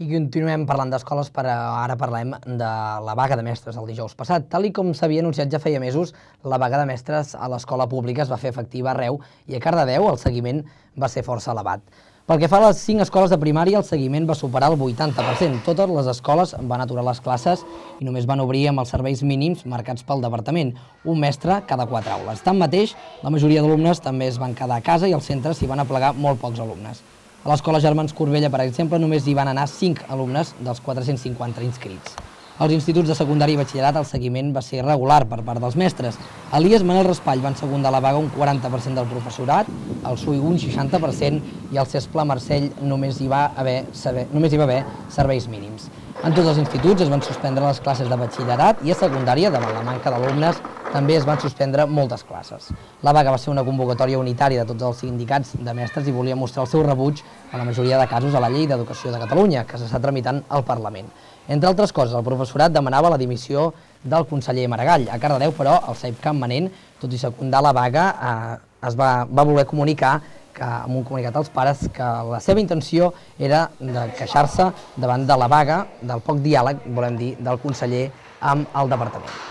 I continuem parlant d'escoles, però ara parlem de la vaga de mestres el dijous passat. Tal i com s'havia anunciat ja feia mesos, la vaga de mestres a l'escola pública es va fer efectiva arreu i a Cardedeu el seguiment va ser força elevat. Pel que fa a les 5 escoles de primària, el seguiment va superar el 80%. Totes les escoles van aturar les classes i només van obrir amb els serveis mínims marcats pel departament, un mestre cada 4 aules. Tanmateix, la majoria d'alumnes també es van quedar a casa i als centres s'hi van aplegar molt pocs alumnes. A l'escola Germans Corbella, per exemple, només hi van anar 5 alumnes dels 450 inscrits. Als instituts de secundari i batxillerat el seguiment va ser regular per part dels mestres. Elias Manel Raspall van segundar la vaga un 40% del professorat, el SUI un 60% i el CESPLA Marcell només hi va haver, saber, només hi va haver serveis mínims. En tots els instituts es van suspendre les classes de batxillerat i a secundària, davant la manca d'alumnes, també es van suspendre moltes classes. La vaga va ser una convocatòria unitària de tots els sindicats de mestres i volia mostrar el seu rebuig a la majoria de casos a la llei d'educació de Catalunya, que s'està tramitant al Parlament. Entre altres coses, el professorat demanava la dimissió del conseller Maragall. A Cardedeu, però, el CEIP Manent, tot i secundar la vaga, eh, es va, va voler comunicar que, amb un comunicat als pares que la seva intenció era de queixar-se davant de la vaga, del poc diàleg, volem dir, del conseller amb el departament.